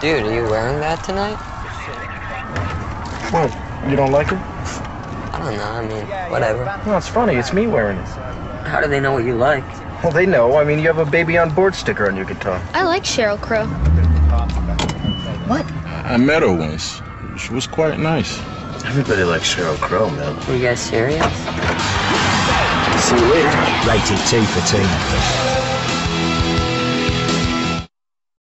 Dude, are you wearing that tonight? What? You don't like it? I don't know. I mean, whatever. No, it's funny. It's me wearing it. How do they know what you like? Well, they know. I mean, you have a baby on board sticker on your guitar. I like Sheryl Crow. What? I met her once. She was quite nice. Everybody likes Sheryl Crow, man. Are you guys serious? See you later. Rated T for Teen.